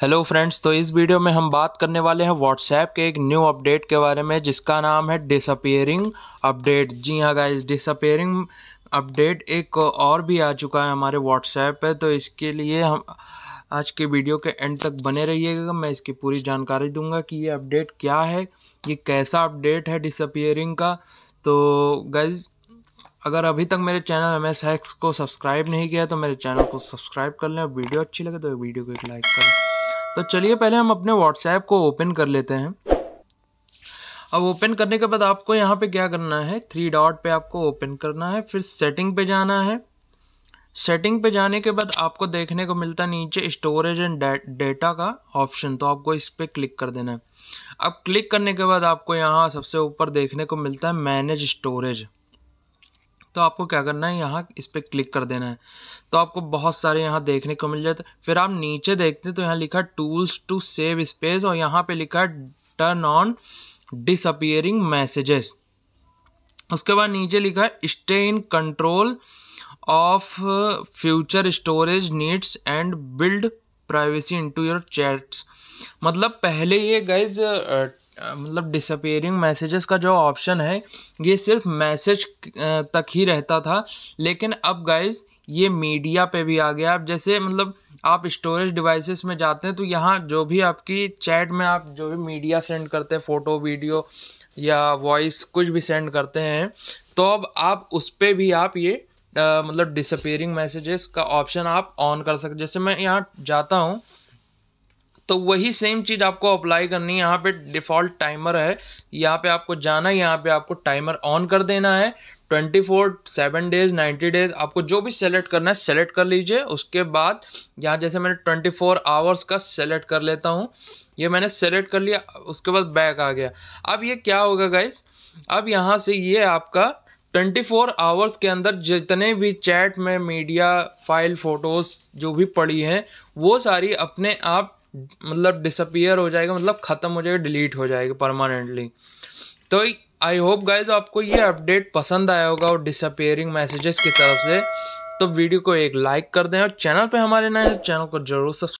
Hello friends तो इस video में हम बात करने वाले हैं व्हाट्सएप के एक न्यू अपडेट के बारे में, जिसका नाम है डिसअपियरिंग अपडेट जी हाँ गाइस डिसअपियरिंग अपडेट एक और भी आ चुका है हमारे व्हाट्सएप पे तो इसके लिए हम आज के वीडियो के एंड तक बने रहिएगा। मैं इसकी पूरी जानकारी दूँगा कि ये अपडेट क्या है, ये कैसा अपडेट है डिसअपियरिंग का। तो गाइज़ अगर अभी तक मेरे चैनल एम एस को सब्सक्राइब नहीं किया तो मेरे चैनल को सब्सक्राइब कर लें वीडियो अच्छी लगे तो वीडियो को एक लाइक करें। तो चलिए पहले हम अपने व्हाट्सएप को ओपन कर लेते हैं। अब ओपन करने के बाद आपको यहाँ पे क्या करना है? थ्री डॉट पे आपको ओपन करना है, फिर सेटिंग पे जाना है। सेटिंग पे जाने के बाद आपको देखने को मिलता है नीचे स्टोरेज एंड डेटा का ऑप्शन तो आपको इस पर क्लिक कर देना है। अब क्लिक करने के बाद आपको यहाँ सबसे ऊपर देखने को मिलता है मैनेज स्टोरेज तो आपको क्या करना है? यहाँ इस पर क्लिक कर देना है। तो आपको बहुत सारे यहाँ देखने को मिल जाते फिर आप नीचे देखते हैं तो यहाँ लिखा टूल्स टू सेव स्पेस और यहाँ पे लिखा टर्न ऑन डिसअपियरिंग मैसेजेस उसके बाद नीचे लिखा stay in control of future storage needs and build privacy into your chats मतलब पहले ये गाइज़ मतलब डिसअपियरिंग मैसेजेस का जो ऑप्शन है ये सिर्फ़ मैसेज तक ही रहता था। लेकिन अब गाइज़ ये मीडिया पे भी आ गया। अब जैसे मतलब आप स्टोरेज डिवाइसेस में जाते हैं तो यहाँ जो भी आपकी चैट में आप जो भी मीडिया सेंड करते हैं फ़ोटो वीडियो या वॉइस कुछ भी सेंड करते हैं तो अब आप उस पर भी आप ये आ, मतलब डिसअपियरिंग मैसेजेस का ऑप्शन आप ऑन कर सकते जैसे मैं यहाँ जाता हूँ तो वही सेम चीज़ आपको अप्लाई करनी है। यहाँ पे डिफ़ॉल्ट टाइमर है। यहाँ पे आपको जाना है। यहाँ पे आपको टाइमर ऑन कर देना है। Twenty four seven days ninety days आपको जो भी सेलेक्ट करना है सेलेक्ट कर लीजिए। उसके बाद यहाँ जैसे मैंने ट्वेंटी फोर आवर्स का सेलेक्ट कर लेता हूँ। ये मैंने सेलेक्ट कर लिया। उसके बाद बैक आ गया। अब ये क्या होगा गाइस अब यहाँ से ये आपका ट्वेंटी फोर आवर्स के अंदर जितने भी चैट में मीडिया फ़ाइल फ़ोटोज़ जो भी पड़ी हैं, वो सारी अपने आप मतलब डिसअपियर हो जाएगा मतलब ख़त्म हो जाएगा डिलीट हो जाएगा परमानेंटली तो आई होप गाइज़ आपको ये अपडेट पसंद आया होगा और डिसअपियरिंग मैसेजेस की तरफ़ से. तो वीडियो को एक लाइक कर दें और चैनल पे हमारे नए चैनल को ज़रूर सब्सक्राइब